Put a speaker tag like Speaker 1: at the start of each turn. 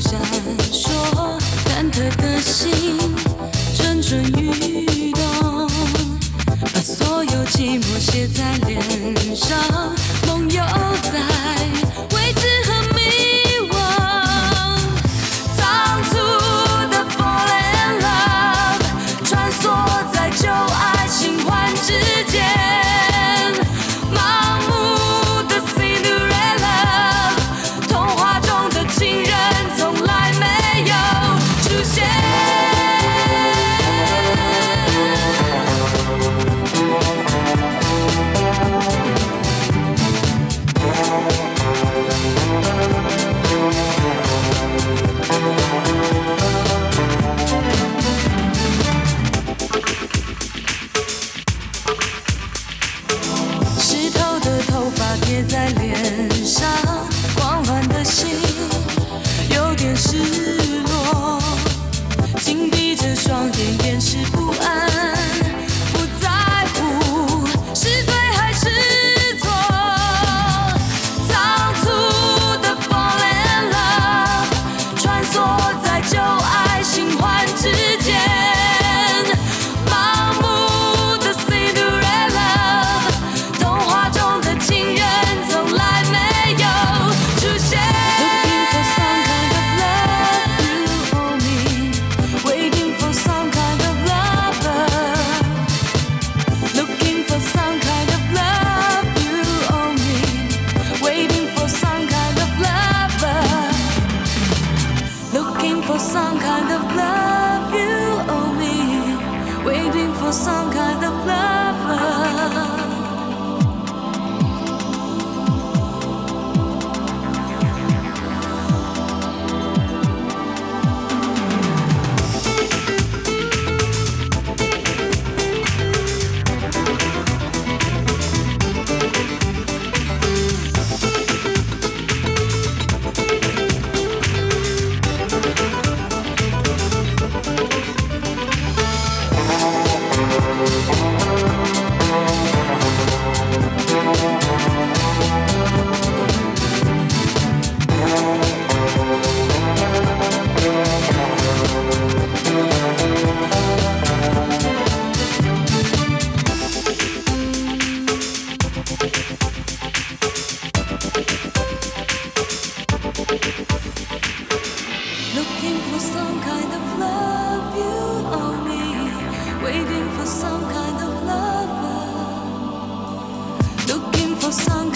Speaker 1: 闪烁谢湿透的头发贴在脸上，慌乱的心。在旧爱新欢之间。Looking for some kind of love you owe me. Waiting for some kind of lover. Looking for some